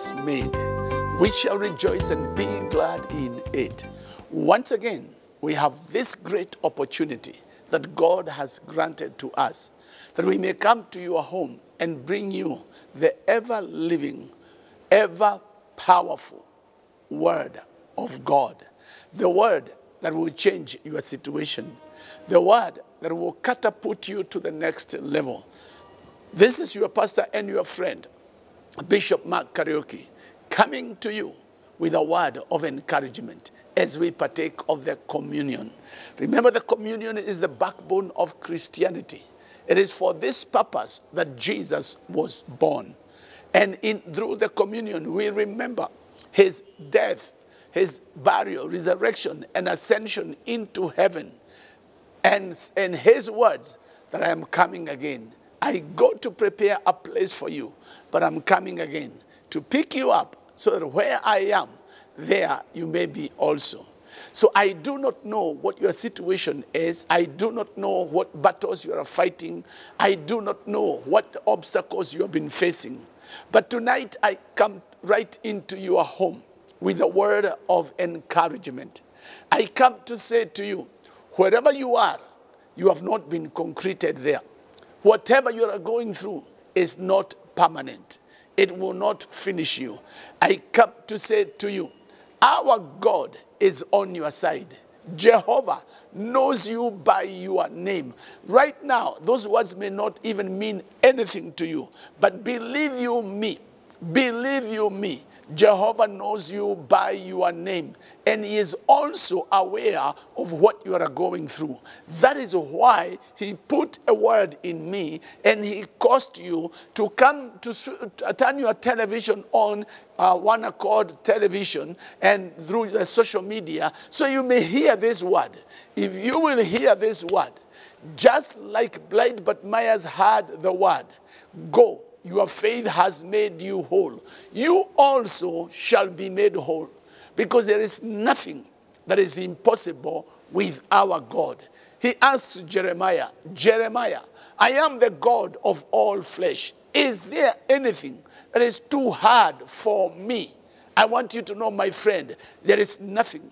has made. We shall rejoice and be glad in it. Once again, we have this great opportunity that God has granted to us that we may come to your home and bring you the ever living, ever powerful word of God. The word that will change your situation. The word that will catapult you to the next level. This is your pastor and your friend, Bishop Mark Kariuki, coming to you with a word of encouragement as we partake of the communion. Remember, the communion is the backbone of Christianity. It is for this purpose that Jesus was born. And in, through the communion, we remember his death, his burial, resurrection, and ascension into heaven. And, and his words that I am coming again. I go to prepare a place for you, but I'm coming again to pick you up so that where I am, there you may be also. So I do not know what your situation is. I do not know what battles you are fighting. I do not know what obstacles you have been facing. But tonight I come right into your home with a word of encouragement. I come to say to you, wherever you are, you have not been concreted there. Whatever you are going through is not permanent. It will not finish you. I come to say to you, our God is on your side. Jehovah knows you by your name. Right now, those words may not even mean anything to you, but believe you me, believe you me, Jehovah knows you by your name, and He is also aware of what you are going through. That is why He put a word in me, and He caused you to come to turn your television on, uh, one accord television, and through the social media, so you may hear this word. If you will hear this word, just like blind Bartimaeus had the word, go your faith has made you whole. You also shall be made whole because there is nothing that is impossible with our God. He asked Jeremiah, Jeremiah, I am the God of all flesh. Is there anything that is too hard for me? I want you to know, my friend, there is nothing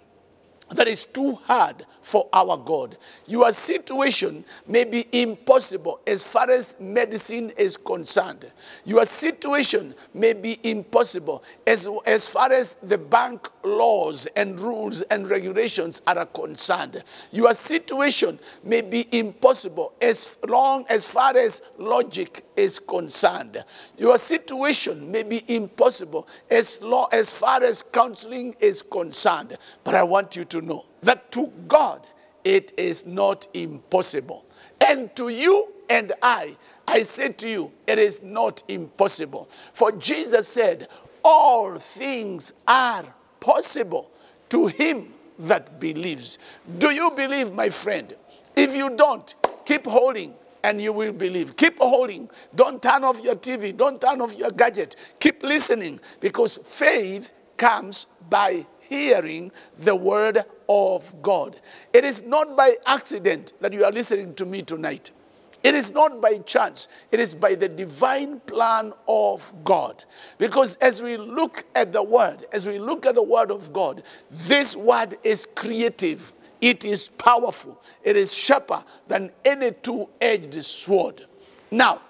that is too hard for our God. Your situation may be impossible as far as medicine is concerned. Your situation may be impossible as, as far as the bank laws and rules and regulations are concerned. Your situation may be impossible as long as far as logic is concerned. Your situation may be impossible as, long, as far as counseling is concerned. But I want you to know that to God it is not impossible. And to you and I, I say to you, it is not impossible. For Jesus said, All things are possible to him that believes. Do you believe, my friend? If you don't, keep holding and you will believe. Keep holding. Don't turn off your TV. Don't turn off your gadget. Keep listening because faith comes by hearing the word of God. It is not by accident that you are listening to me tonight. It is not by chance, it is by the divine plan of God. Because as we look at the Word, as we look at the Word of God, this Word is creative, it is powerful, it is sharper than any two edged sword. Now,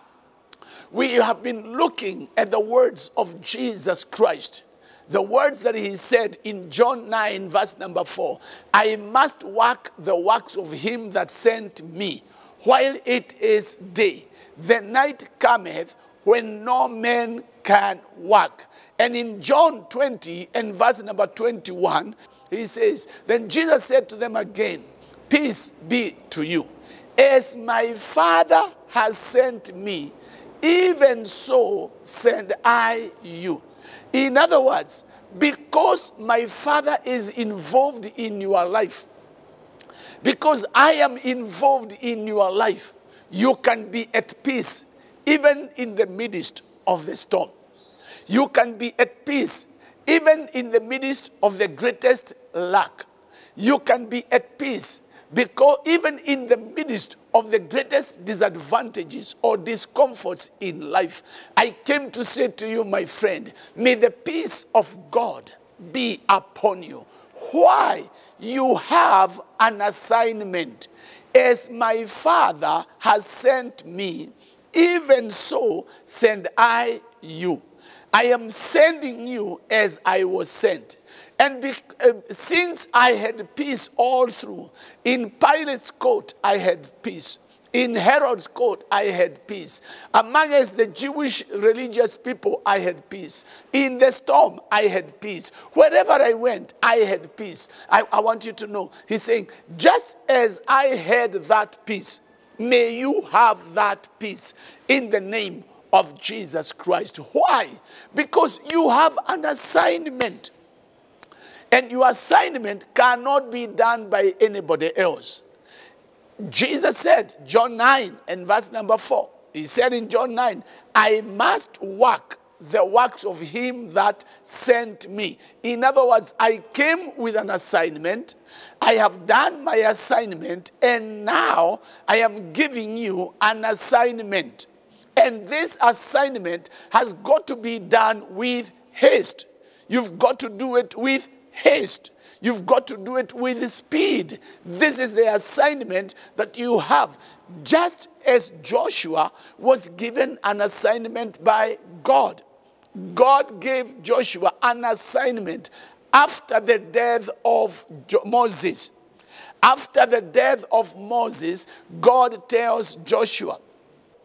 we have been looking at the words of Jesus Christ the words that he said in John 9, verse number 4 I must work the works of him that sent me while it is day. The night cometh when no man can work. And in John 20 and verse number 21, he says, Then Jesus said to them again, Peace be to you. As my Father has sent me, even so send I you. In other words, because my Father is involved in your life, because I am involved in your life, you can be at peace even in the midst of the storm. You can be at peace even in the midst of the greatest lack. You can be at peace Because even in the midst of the greatest disadvantages or discomforts in life, I came to say to you, my friend, may the peace of God be upon you. Why? You have an assignment. As my Father has sent me, even so send I you. I am sending you as I was sent. And be, uh, since I had peace all through, in Pilate's court I had peace. In Herod's court, I had peace. Amongst the Jewish religious people, I had peace. In the storm, I had peace. Wherever I went, I had peace. I, I want you to know, he's saying, just as I had that peace, may you have that peace in the name of Jesus Christ. Why? Because you have an assignment. And your assignment cannot be done by anybody else. Jesus said, John 9 and verse number 4, he said in John 9, I must work the works of him that sent me. In other words, I came with an assignment, I have done my assignment, and now I am giving you an assignment. And this assignment has got to be done with haste. You've got to do it with haste. You've got to do it with speed. This is the assignment that you have. Just as Joshua was given an assignment by God, God gave Joshua an assignment after the death of Moses. After the death of Moses, God tells Joshua,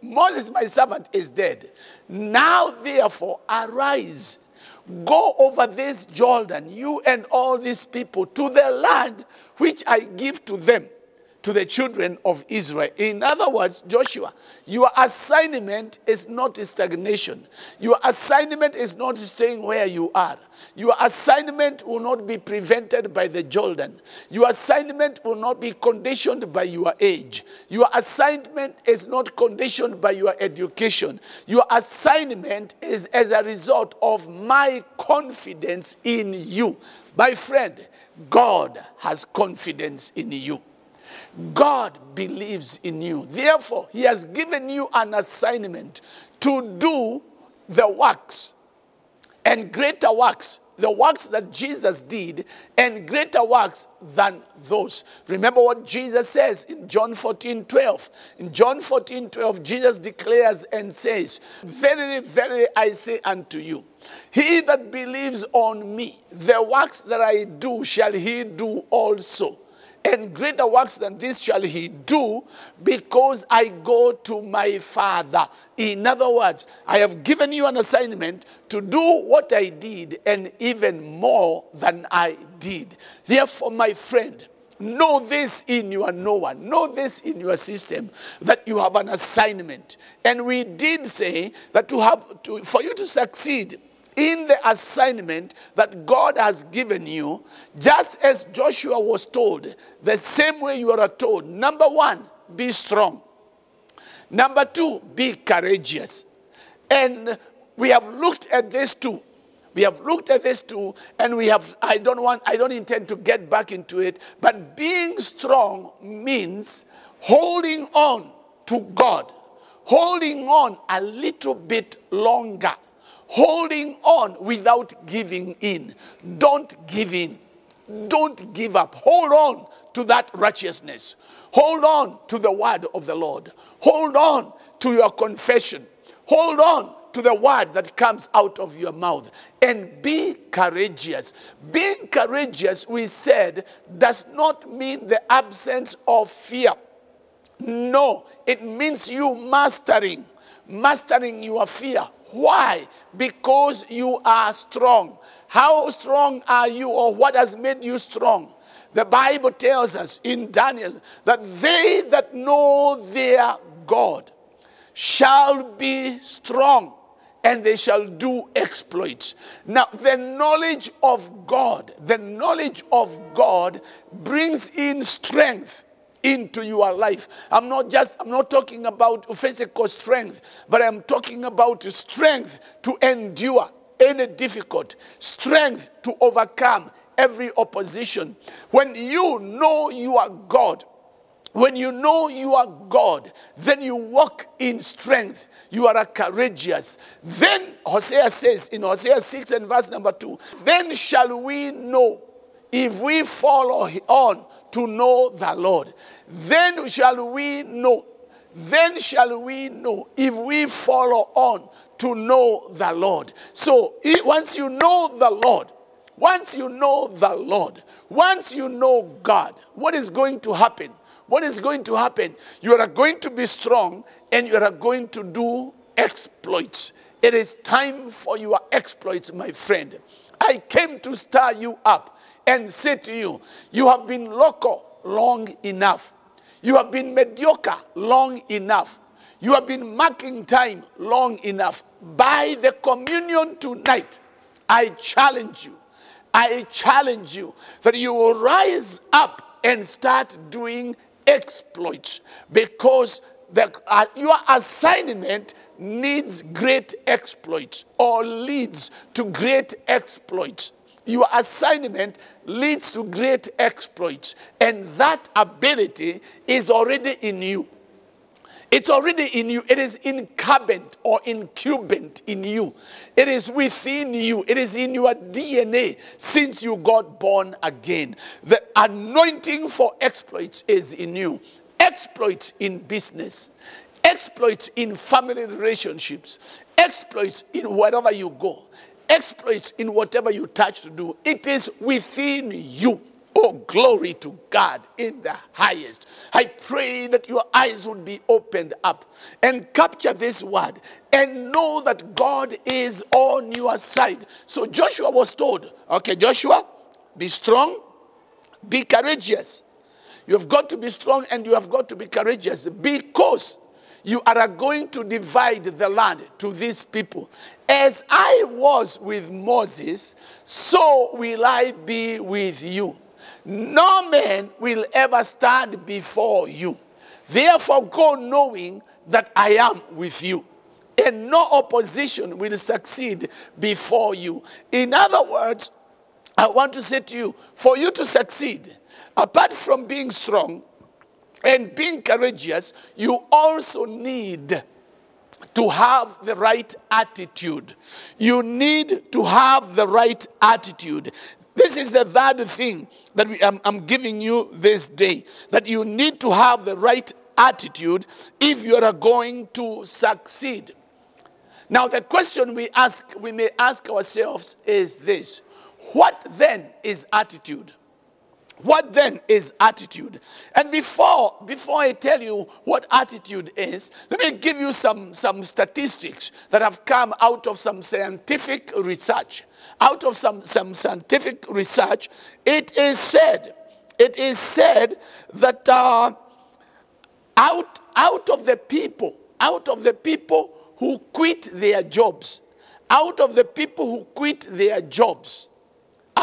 Moses, my servant, is dead. Now, therefore, arise Go over this Jordan, you and all these people, to the land which I give to them, to the children of Israel. In other words, Joshua, your assignment is not stagnation. Your assignment is not staying where you are. Your assignment will not be prevented by the Jordan. Your assignment will not be conditioned by your age. Your assignment is not conditioned by your education. Your assignment is as a result of my confidence in you. My friend, God has confidence in you. God believes in you. Therefore, He has given you an assignment to do the works and greater works, the works that Jesus did, and greater works than those. Remember what Jesus says in John 14 12. In John 14 12, Jesus declares and says, Verily, verily, I say unto you, he that believes on me, the works that I do shall he do also and greater works than this shall he do because I go to my Father. In other words, I have given you an assignment to do what I did and even more than I did. Therefore, my friend, know this in your knower, know this in your system that you have an assignment. And we did say that to have to, for you to succeed in the assignment that God has given you, just as Joshua was told, the same way you are told. Number one, be strong. Number two, be courageous. And we have looked at this too. We have looked at this too, and we have, I don't want, I don't intend to get back into it, but being strong means holding on to God, holding on a little bit longer holding on without giving in. Don't give in. Don't give up. Hold on to that righteousness. Hold on to the word of the Lord. Hold on to your confession. Hold on to the word that comes out of your mouth and be courageous. Being courageous, we said, does not mean the absence of fear. No, it means you mastering mastering your fear. Why? Because you are strong. How strong are you, or what has made you strong? The Bible tells us in Daniel that they that know their God shall be strong and they shall do exploits. Now, the knowledge of God, the knowledge of God brings in strength into your life. I'm not just, I'm not talking about physical strength, but I'm talking about strength to endure any difficult, strength to overcome every opposition. When you know you are God, when you know you are God, then you walk in strength. You are a courageous. Then Hosea says in Hosea 6 and verse number 2 Then shall we know if we follow on to know the Lord. Then shall we know. Then shall we know if we follow on to know the Lord. So once you know the Lord, once you know the Lord, once you know God, what is going to happen? what is going to happen? You are going to be strong and you are going to do exploits. It is time for your exploits, my friend. I came to stir you up and say to you, you have been local long enough. You have been mediocre long enough. You have been marking time long enough. By the communion tonight, I challenge you. I challenge you that you will rise up and start doing exploits because the, uh, your assignment needs great exploits or leads to great exploits. Your assignment leads to great exploits, and that ability is already in you. It's already in you. It is incumbent or incumbent in you. It is within you. It is in your DNA since you got born again. The anointing for exploits is in you. Exploits in business, exploits in family relationships, exploits in wherever you go, exploits in whatever you touch to do. It is within you. Oh, glory to God in the highest. I pray that your eyes would be opened up and capture this word and know that God is on your side. So Joshua was told, okay, Joshua, be strong, be courageous. You have got to be strong and you have got to be courageous because you are going to divide the land to these people. As I was with Moses, so will I be with you. No man will ever stand before you. Therefore, go knowing that I am with you. And no opposition will succeed before you. In other words, I want to say to you for you to succeed, apart from being strong and being courageous, you also need to have the right attitude. You need to have the right attitude. This is the third thing that we, I'm, I'm giving you this day that you need to have the right attitude if you are going to succeed. Now, the question we ask, we may ask ourselves is this What then is attitude? What then is attitude? And before, before I tell you what attitude is, let me give you some, some statistics that have come out of some scientific research. Out of some, some scientific research, it is said, it is said that uh, out, out of the people, out of the people who quit their jobs, out of the people who quit their jobs,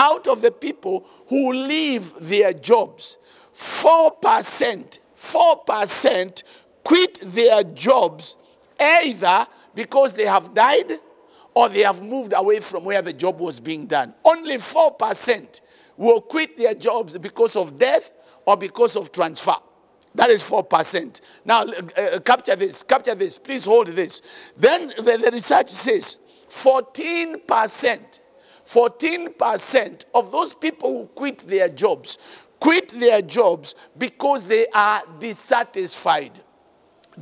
out of the people who leave their jobs, 4%, 4% quit their jobs either because they have died or they have moved away from where the job was being done. Only 4% will quit their jobs because of death or because of transfer. That is 4%. Now, uh, uh, capture this, capture this, please hold this. Then the, the research says 14% 14% of those people who quit their jobs quit their jobs because they are dissatisfied.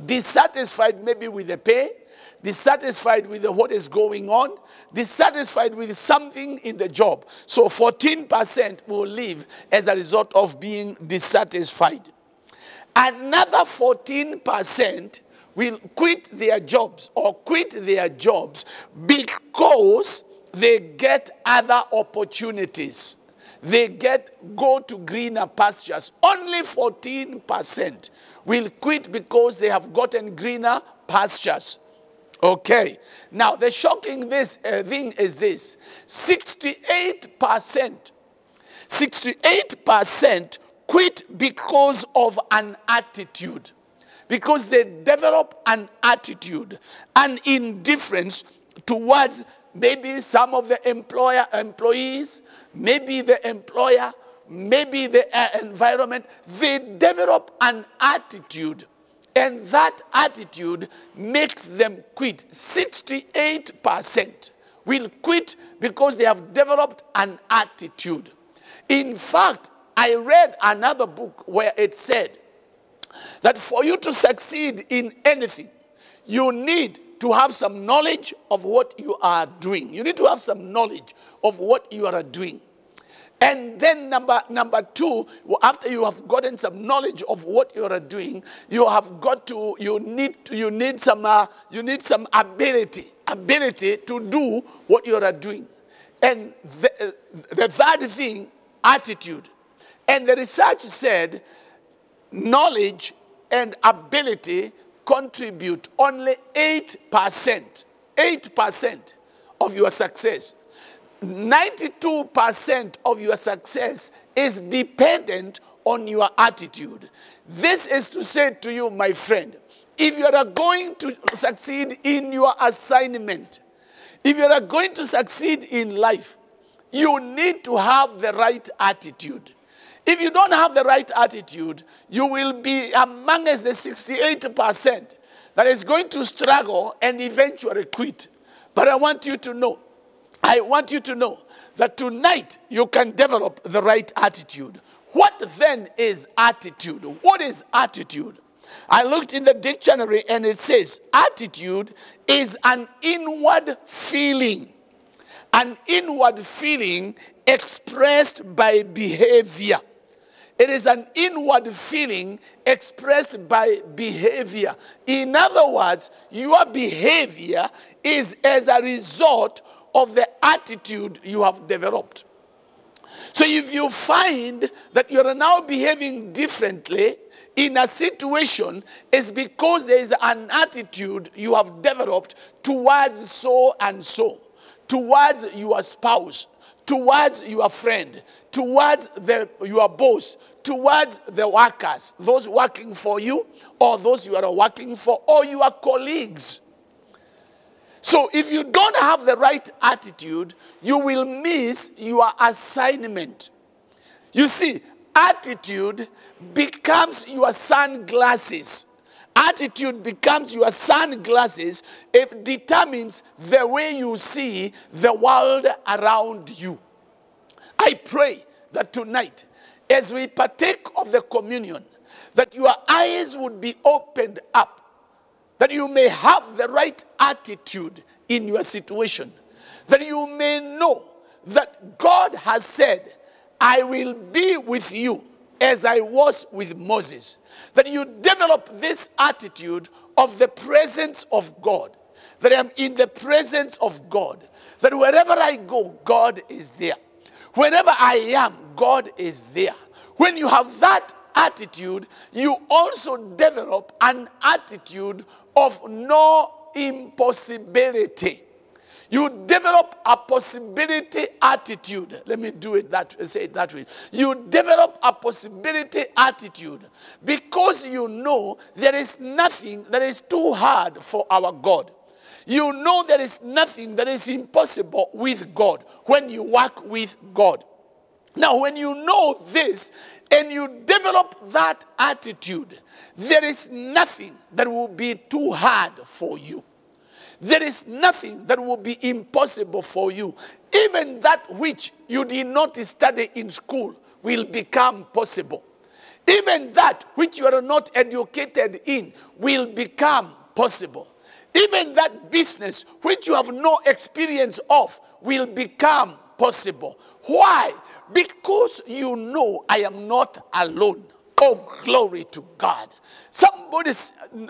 Dissatisfied maybe with the pay, dissatisfied with the, what is going on, dissatisfied with something in the job. So 14% will leave as a result of being dissatisfied. Another 14% will quit their jobs or quit their jobs because they get other opportunities. They get go to greener pastures. Only 14% will quit because they have gotten greener pastures. Okay. Now, the shocking this, uh, thing is this 68%, 68% quit because of an attitude. Because they develop an attitude, an indifference towards maybe some of the employer employees, maybe the employer, maybe the uh, environment, they develop an attitude. And that attitude makes them quit. 68% will quit because they have developed an attitude. In fact, I read another book where it said that for you to succeed in anything, you need to have some knowledge of what you are doing. You need to have some knowledge of what you are doing. And then number number two, after you have gotten some knowledge of what you are doing, you have got to you need you need some uh, you need some ability ability to do what you are doing. And the, the third thing, attitude. And the research said knowledge and ability contribute only 8%, 8% of your success. 92% of your success is dependent on your attitude. This is to say to you, my friend, if you are going to succeed in your assignment, if you are going to succeed in life, you need to have the right attitude. If you don't have the right attitude, you will be amongst the 68% that is going to struggle and eventually quit. But I want you to know, I want you to know that tonight you can develop the right attitude. What then is attitude? What is attitude? I looked in the dictionary and it says attitude is an inward feeling. An inward feeling expressed by behavior. It is an inward feeling expressed by behavior. In other words, your behavior is as a result of the attitude you have developed. So if you find that you are now behaving differently in a situation, it's because there is an attitude you have developed towards so and so, towards your spouse, towards your friend, towards the, your boss, towards the workers, those working for you, or those you are working for, or your colleagues. So if you don't have the right attitude, you will miss your assignment. You see, attitude becomes your sunglasses. Attitude becomes your sunglasses. It determines the way you see the world around you. I pray that tonight, as we partake of the communion, that your eyes would be opened up, that you may have the right attitude in your situation, that you may know that God has said, I will be with you as I was with Moses. That you develop this attitude of the presence of God, that I'm in the presence of God, that wherever I go, God is there. Wherever I am, God is there. When you have that attitude, you also develop an attitude of no impossibility. You develop a possibility attitude. Let me do it that say it that way. You develop a possibility attitude because you know there is nothing that is too hard for our God. You know there is nothing that is impossible with God when you work with God. Now, when you know this and you develop that attitude, there is nothing that will be too hard for you. There is nothing that will be impossible for you. Even that which you did not study in school will become possible. Even that which you are not educated in will become possible. Even that business which you have no experience of will become possible. Why? Because you know I am not alone. Oh, glory to God. Somebody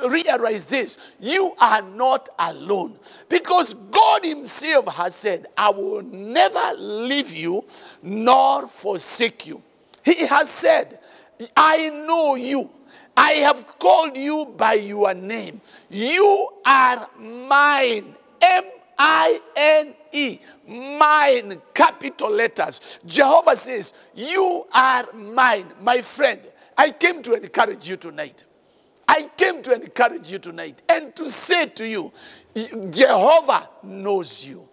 realize this. You are not alone. Because God Himself has said, I will never leave you nor forsake you. He has said, I know you. I have called you by your name. You are mine. M I N E. Mine. Capital letters. Jehovah says, You are mine, my friend. I came to encourage you tonight. I came to encourage you tonight and to say to you, Jehovah knows you.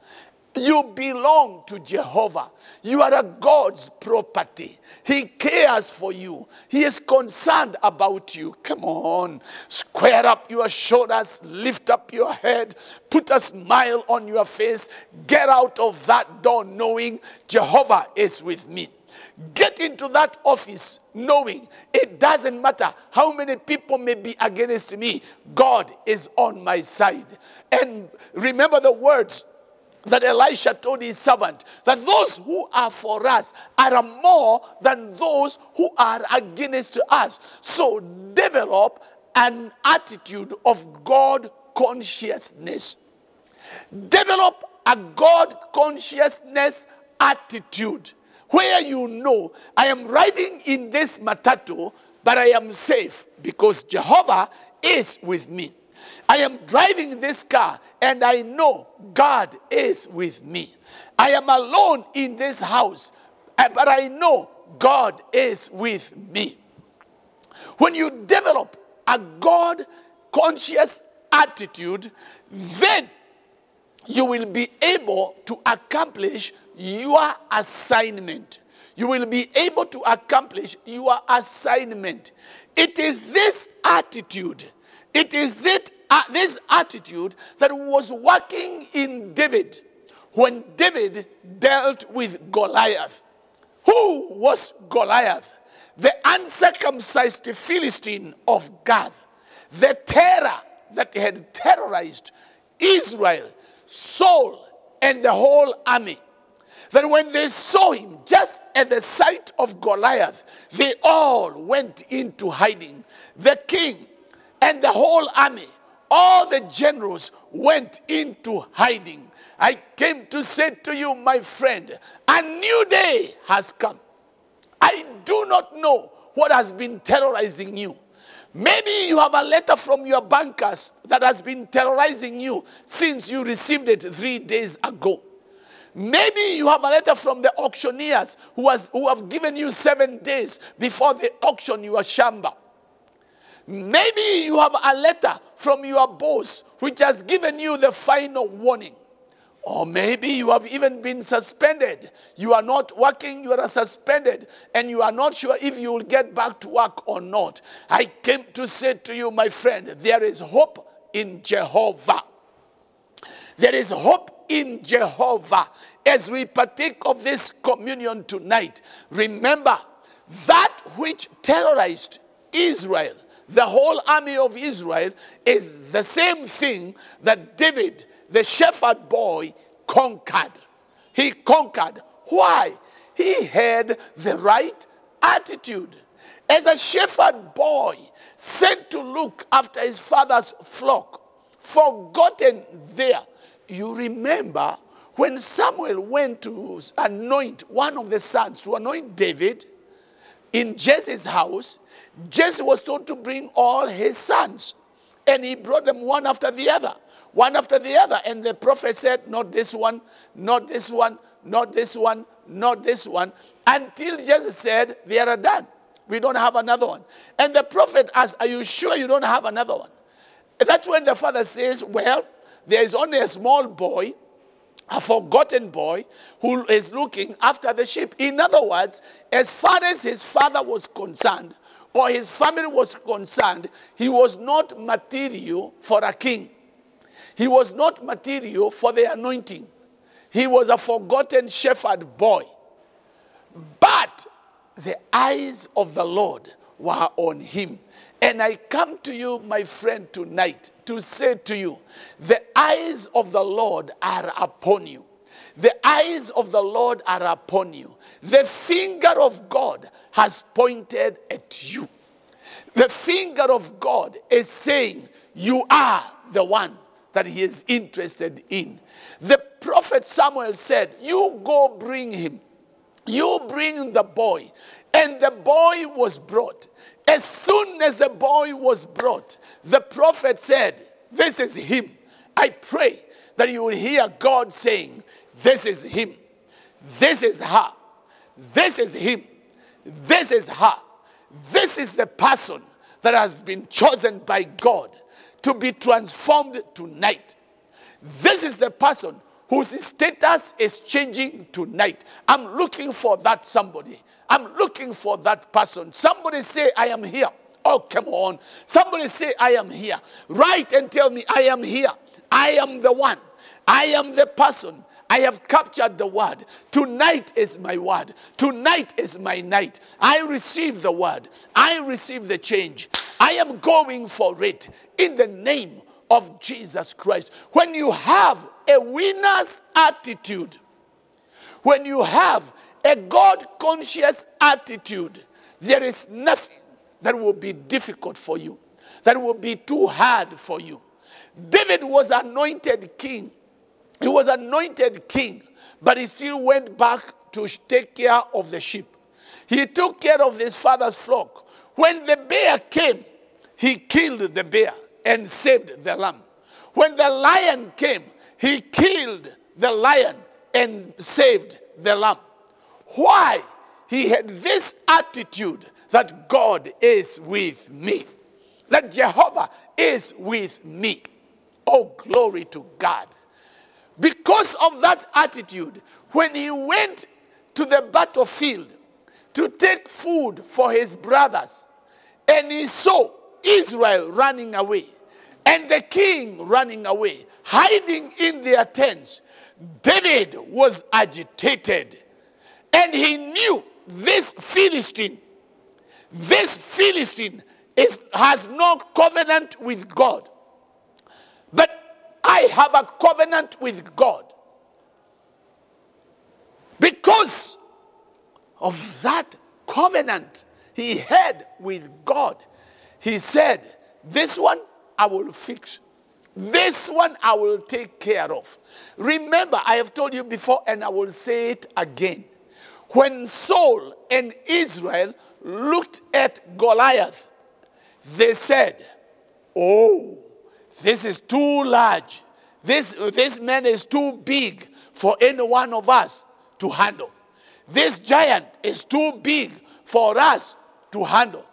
You belong to Jehovah. You are a God's property. He cares for you. He is concerned about you. Come on. Square up your shoulders, lift up your head, put a smile on your face. Get out of that door knowing Jehovah is with me. Get into that office knowing it doesn't matter how many people may be against me, God is on my side. And remember the words that Elisha told his servant that those who are for us are more than those who are against us. So develop an attitude of God consciousness. Develop a God consciousness attitude where you know I am riding in this matatu, but I am safe because Jehovah is with me. I am driving this car and I know God is with me. I am alone in this house, eh, but I know God is with me. When you develop a God conscious attitude, then you will be able to accomplish your assignment. You will be able to accomplish your assignment. It is this attitude, it is that, uh, this attitude that was working in David when David dealt with Goliath. Who was Goliath? The uncircumcised Philistine of Gath. The terror that had terrorized Israel, Saul, and the whole army that when they saw him just at the sight of Goliath, they all went into hiding. The king and the whole army, all the generals went into hiding. I came to say to you, my friend, a new day has come. I do not know what has been terrorizing you. Maybe you have a letter from your bankers that has been terrorizing you since you received it three days ago. Maybe you have a letter from the auctioneers who, has, who have given you seven days before they auction your shamba. Maybe you have a letter from your boss which has given you the final warning. Or maybe you have even been suspended. You are not working, you are suspended, and you are not sure if you will get back to work or not. I came to say to you, my friend, there is hope in Jehovah. There is hope in Jehovah. As we partake of this communion tonight, remember that which terrorized Israel, the whole army of Israel, is the same thing that David, the shepherd boy, conquered. He conquered. Why? He had the right attitude. As a shepherd boy sent to look after his father's flock, forgotten there you remember when Samuel went to anoint one of the sons, to anoint David in Jesse's house, Jesse was told to bring all his sons. And he brought them one after the other, one after the other. And the prophet said, Not this one, not this one, not this one, not this one, until Jesse said, They are done. We don't have another one. And the prophet asked, Are you sure you don't have another one? That's when the father says, Well, there is only a small boy, a forgotten boy, who is looking after the sheep. In other words, as far as his father was concerned, or his family was concerned, he was not material for a king. He was not material for the anointing. He was a forgotten shepherd boy. But the eyes of the Lord were on him. And I come to you, my friend, tonight to say to you, the eyes of the Lord are upon you. The eyes of the Lord are upon you. The finger of God has pointed at you. The finger of God is saying, You are the one that he is interested in. The prophet Samuel said, You go bring him. You bring the boy. And the boy was brought. As soon as the boy was brought, the prophet said, This is him. I pray that you will hear God saying, This is him. This is her. This is him. This is her. This is the person that has been chosen by God to be transformed tonight. This is the person whose status is changing tonight. I'm looking for that somebody. I'm looking for that person. Somebody say, I am here. Oh, come on. Somebody say, I am here. Write and tell me, I am here. I am the one. I am the person. I have captured the word. Tonight is my word. Tonight is my night. I receive the word. I receive the change. I am going for it in the name of Jesus Christ. When you have a winner's attitude, when you have a God conscious attitude, there is nothing that will be difficult for you, that will be too hard for you. David was anointed king. He was anointed king, but he still went back to take care of the sheep. He took care of his father's flock. When the bear came, he killed the bear and saved the lamb. When the lion came, he killed the lion and saved the lamb. Why? He had this attitude that God is with me, that Jehovah is with me. Oh, glory to God. Because of that attitude, when he went to the battlefield to take food for his brothers, and he saw Israel running away, and the king running away, hiding in their tents, David was agitated. And he knew this Philistine, this Philistine is, has no covenant with God. But I have a covenant with God. Because of that covenant he had with God, he said, This one I will fix. This one I will take care of. Remember, I have told you before, and I will say it again. When Saul and Israel looked at Goliath, they said, Oh, this is too large. This, this man is too big for any one of us to handle. This giant is too big for us to handle.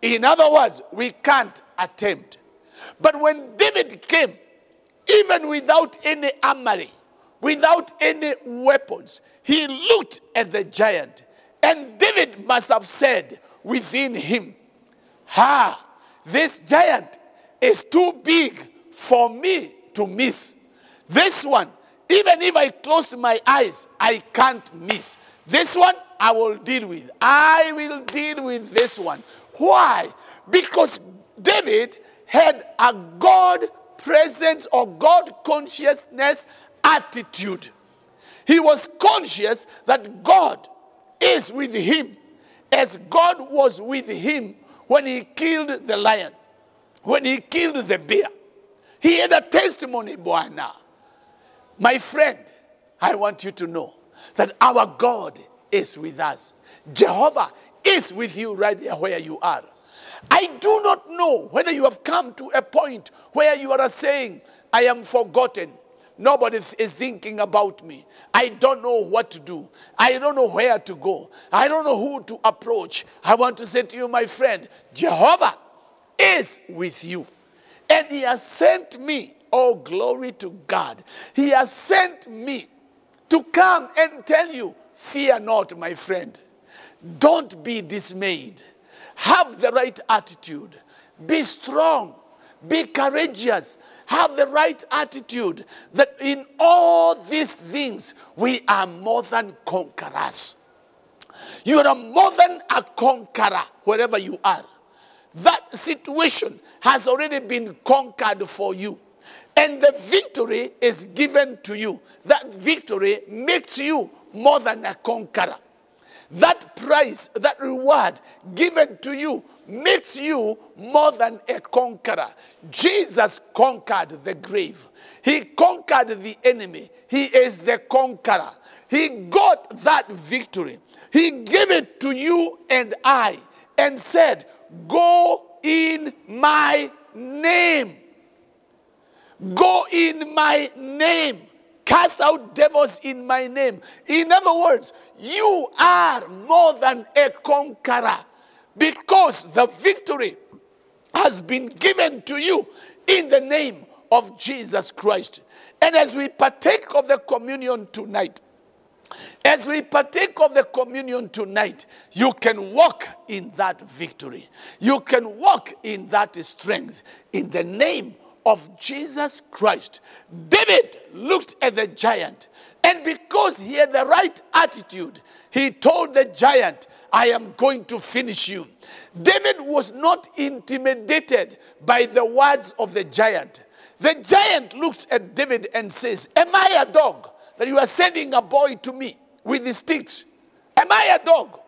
In other words, we can't attempt. But when David came, even without any armory, without any weapons, he looked at the giant. And David must have said within him, Ha, this giant is too big for me to miss. This one, even if I closed my eyes, I can't miss. This one, I will deal with. I will deal with this one. Why? Because David had a God presence or God consciousness attitude. He was conscious that God is with him as God was with him when he killed the lion, when he killed the bear. He had a testimony, Bwana. My friend, I want you to know that our God is with us. Jehovah is with you right there where you are. I do not know whether you have come to a point where you are saying, I am forgotten. Nobody is thinking about me. I don't know what to do. I don't know where to go. I don't know who to approach. I want to say to you, my friend, Jehovah is with you. And He has sent me, oh, glory to God. He has sent me to come and tell you, fear not, my friend. Don't be dismayed. Have the right attitude. Be strong. Be courageous. Have the right attitude that in all these things we are more than conquerors. You are more than a conqueror wherever you are. That situation has already been conquered for you. And the victory is given to you. That victory makes you more than a conqueror. That price, that reward given to you makes you more than a conqueror. Jesus conquered the grave. He conquered the enemy. He is the conqueror. He got that victory. He gave it to you and I and said, Go in my name. Go in my name. Cast out devils in my name. In other words, you are more than a conqueror because the victory has been given to you in the name of Jesus Christ. And as we partake of the communion tonight, as we partake of the communion tonight, you can walk in that victory. You can walk in that strength in the name of Jesus Christ. David looked at the giant, and because he had the right attitude, he told the giant, I am going to finish you. David was not intimidated by the words of the giant. The giant looked at David and says, Am I a dog that you are sending a boy to me with the sticks? Am I a dog?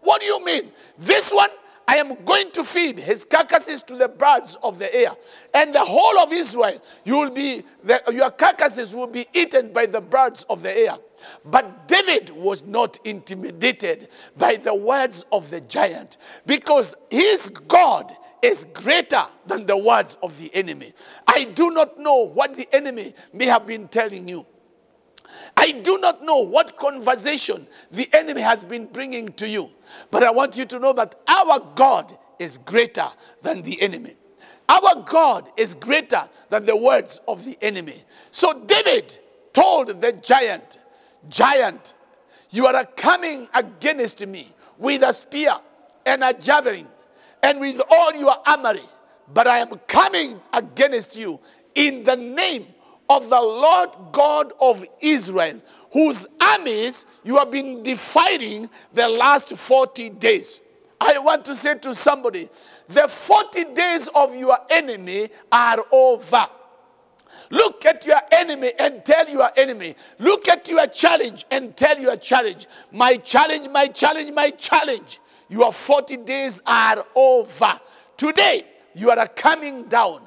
What do you mean? This one I am going to feed his carcasses to the birds of the air. And the whole of Israel, you will be, the, your carcasses will be eaten by the birds of the air. But David was not intimidated by the words of the giant because his God is greater than the words of the enemy. I do not know what the enemy may have been telling you. I do not know what conversation the enemy has been bringing to you, but I want you to know that our God is greater than the enemy. Our God is greater than the words of the enemy. So David told the giant, Giant, you are coming against me with a spear and a javelin and with all your armory, but I am coming against you in the name of the Lord God of Israel, whose armies you have been defying the last 40 days. I want to say to somebody, the 40 days of your enemy are over. Look at your enemy and tell your enemy. Look at your challenge and tell your challenge. My challenge, my challenge, my challenge. Your 40 days are over. Today, you are coming down.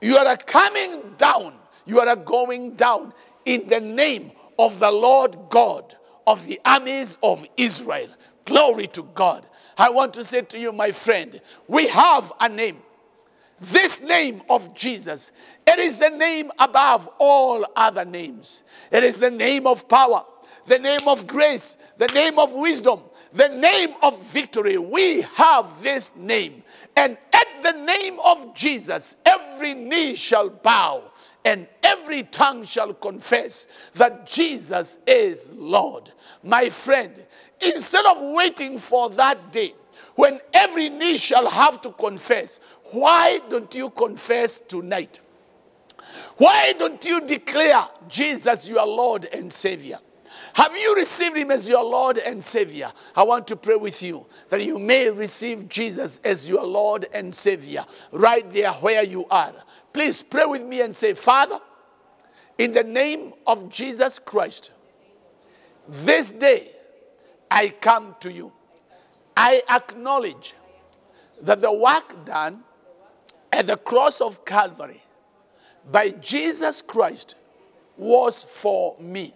You are coming down you are going down in the name of the Lord God of the armies of Israel. Glory to God. I want to say to you, my friend, we have a name. This name of Jesus, it is the name above all other names. It is the name of power, the name of grace, the name of wisdom, the name of victory. We have this name. And at the name of Jesus, every knee shall bow and every tongue shall confess that Jesus is Lord. My friend, instead of waiting for that day when every knee shall have to confess, why don't you confess tonight? Why don't you declare Jesus your Lord and Savior? Have you received him as your Lord and Savior? I want to pray with you that you may receive Jesus as your Lord and Savior right there where you are. Please pray with me and say, Father, in the name of Jesus Christ, this day I come to you. I acknowledge that the work done at the cross of Calvary by Jesus Christ was for me.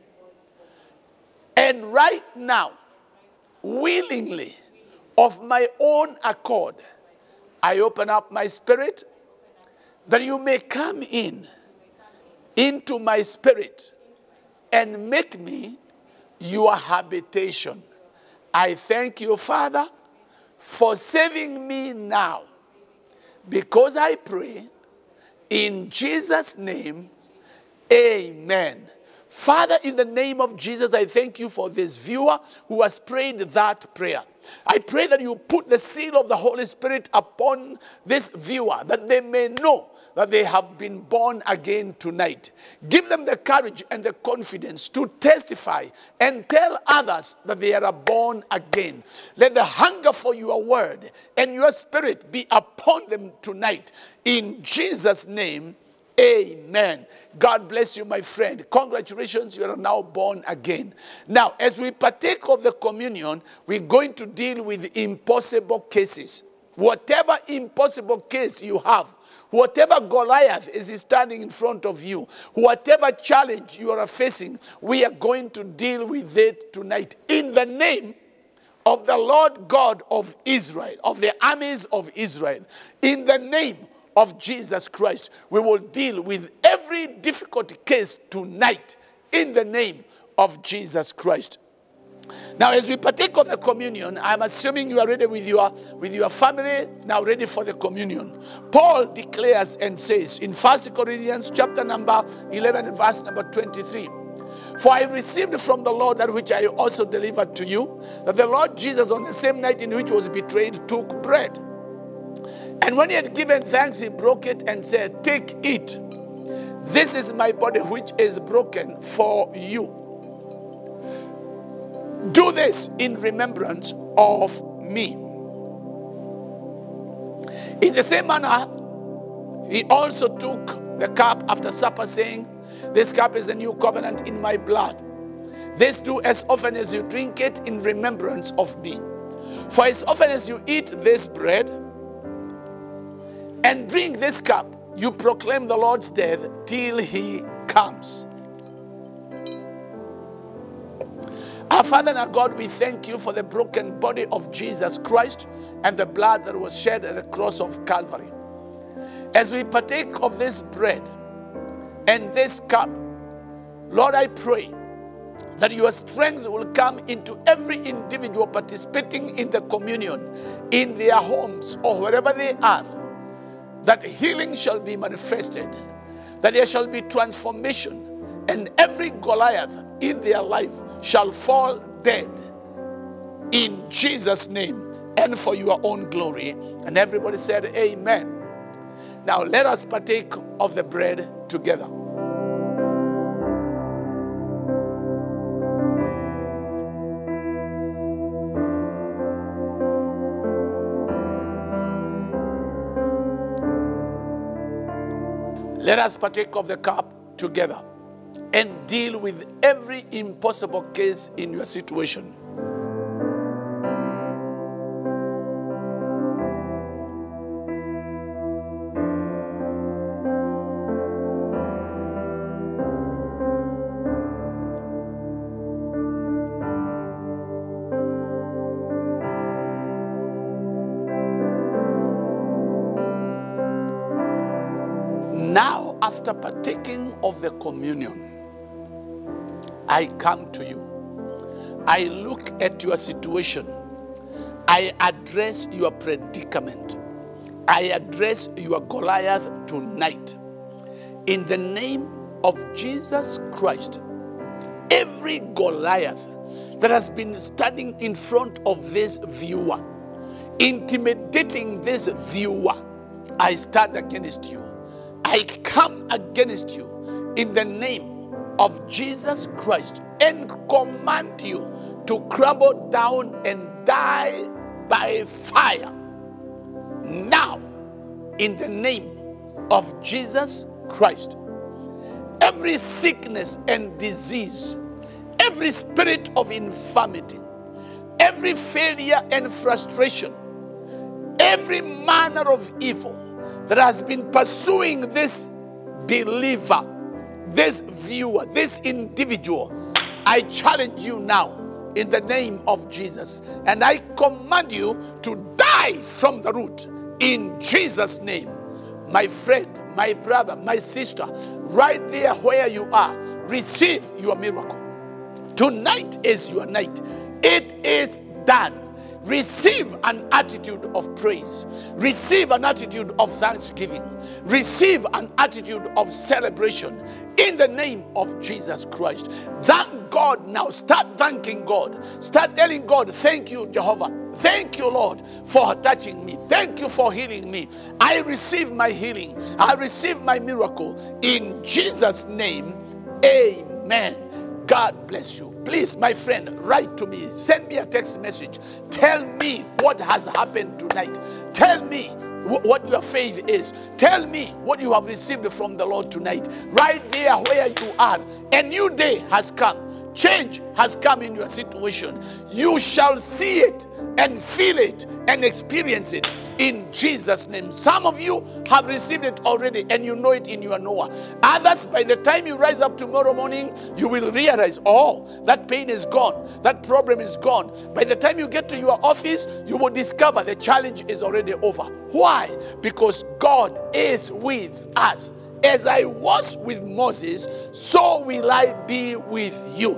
And right now, willingly, of my own accord, I open up my spirit that you may come in into my spirit and make me your habitation. I thank you, Father, for saving me now. Because I pray in Jesus' name, amen. Father, in the name of Jesus, I thank you for this viewer who has prayed that prayer. I pray that you put the seal of the Holy Spirit upon this viewer, that they may know that they have been born again tonight. Give them the courage and the confidence to testify and tell others that they are born again. Let the hunger for your word and your spirit be upon them tonight. In Jesus' name, Amen. God bless you, my friend. Congratulations, you are now born again. Now, as we partake of the communion, we're going to deal with impossible cases. Whatever impossible case you have, Whatever Goliath is standing in front of you, whatever challenge you are facing, we are going to deal with it tonight in the name of the Lord God of Israel, of the armies of Israel. In the name of Jesus Christ, we will deal with every difficult case tonight in the name of Jesus Christ. Now, as we partake of the communion, I'm assuming you are ready with your, with your family, now ready for the communion. Paul declares and says in 1 Corinthians chapter number 11 verse number 23, For I received from the Lord that which I also delivered to you, that the Lord Jesus on the same night in which he was betrayed took bread. And when he had given thanks, he broke it and said, Take it. This is my body which is broken for you. Do this in remembrance of me. In the same manner, he also took the cup after supper, saying, This cup is the new covenant in my blood. This do as often as you drink it in remembrance of me. For as often as you eat this bread and drink this cup, you proclaim the Lord's death till he comes. Our Father and our God, we thank you for the broken body of Jesus Christ and the blood that was shed at the cross of Calvary. As we partake of this bread and this cup, Lord, I pray that your strength will come into every individual participating in the communion, in their homes or wherever they are, that healing shall be manifested, that there shall be transformation, and every Goliath in their life shall fall dead in Jesus' name and for your own glory. And everybody said, Amen. Now let us partake of the bread together. Let us partake of the cup together and deal with every impossible case in your situation. Now, after partaking of the communion, I come to you. I look at your situation. I address your predicament. I address your Goliath tonight. In the name of Jesus Christ, every Goliath that has been standing in front of this viewer, intimidating this viewer, I stand against you. I come against you in the name of Jesus Christ and command you to crumble down and die by fire. Now, in the name of Jesus Christ, every sickness and disease, every spirit of infirmity, every failure and frustration, every manner of evil that has been pursuing this believer, this viewer, this individual, I challenge you now in the name of Jesus. And I command you to die from the root in Jesus' name. My friend, my brother, my sister, right there where you are, receive your miracle. Tonight is your night. It is done. Receive an attitude of praise. Receive an attitude of thanksgiving. Receive an attitude of celebration in the name of Jesus Christ. Thank God now. Start thanking God. Start telling God, Thank you, Jehovah. Thank you, Lord, for touching me. Thank you for healing me. I receive my healing. I receive my miracle. In Jesus' name, amen. God bless you. Please, my friend, write to me. Send me a text message. Tell me what has happened tonight. Tell me what your faith is. Tell me what you have received from the Lord tonight. Right there where you are. A new day has come. Change has come in your situation. You shall see it and feel it and experience it in Jesus' name. Some of you have received it already and you know it in your knower. Others, by the time you rise up tomorrow morning, you will realize, oh, that pain is gone, that problem is gone. By the time you get to your office, you will discover the challenge is already over. Why? Because God is with us. As I was with Moses, so will I be with you.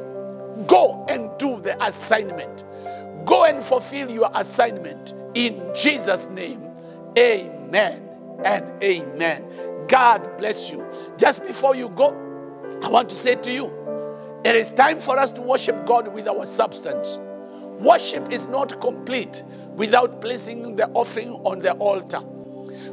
Go and do the assignment. Go and fulfill your assignment in Jesus' name. Amen and amen. God bless you. Just before you go, I want to say to you, it is time for us to worship God with our substance. Worship is not complete without placing the offering on the altar.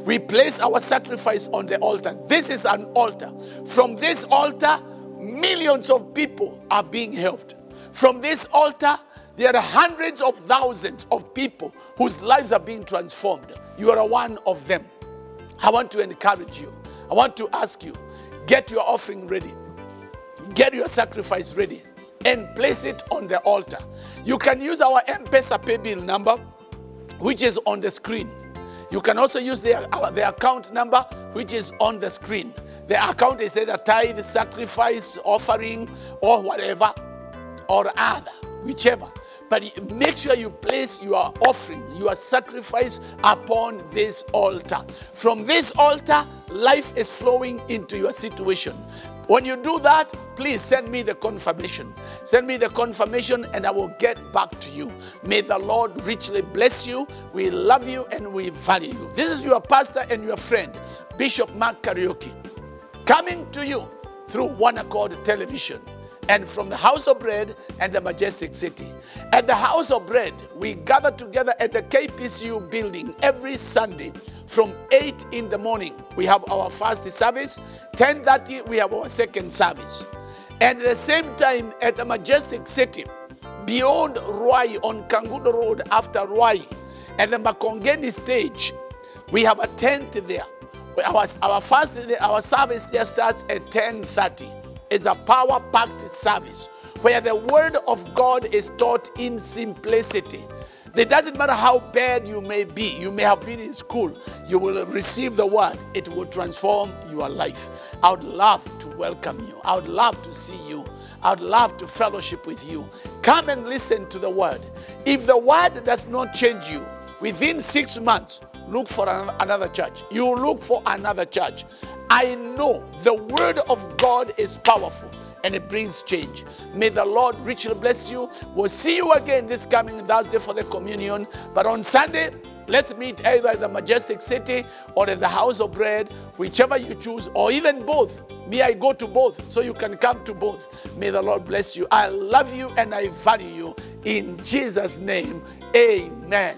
We place our sacrifice on the altar. This is an altar. From this altar, millions of people are being helped. From this altar, there are hundreds of thousands of people whose lives are being transformed. You are one of them. I want to encourage you. I want to ask you get your offering ready, get your sacrifice ready, and place it on the altar. You can use our M Pesa pay bill number, which is on the screen. You can also use the, the account number, which is on the screen. The account is either tithe, sacrifice, offering, or whatever, or other, whichever. But make sure you place your offering, your sacrifice upon this altar. From this altar, life is flowing into your situation. When you do that, please send me the confirmation. Send me the confirmation and I will get back to you. May the Lord richly bless you. We love you and we value you. This is your pastor and your friend, Bishop Mark Kariuki, coming to you through One Accord Television and from the house of bread and the majestic city. At the house of bread, we gather together at the KPCU building every Sunday from 8 in the morning. We have our first service, 10:30 we have our second service. And at the same time at the majestic city, beyond Ruai on Kangundo Road after Ruai, at the Makongeni stage, we have a tent there. Our, our first our service there starts at 10:30 is a power packed service where the word of God is taught in simplicity. It doesn't matter how bad you may be, you may have been in school, you will receive the word, it will transform your life. I would love to welcome you, I would love to see you, I would love to fellowship with you. Come and listen to the word. If the word does not change you within six months, look for another church. You look for another church. I know the word of God is powerful and it brings change. May the Lord richly bless you. We'll see you again this coming Thursday for the communion. But on Sunday, let's meet either at the Majestic City or at the House of Bread, whichever you choose, or even both. May I go to both, so you can come to both. May the Lord bless you. I love you and I value you. In Jesus' name, amen.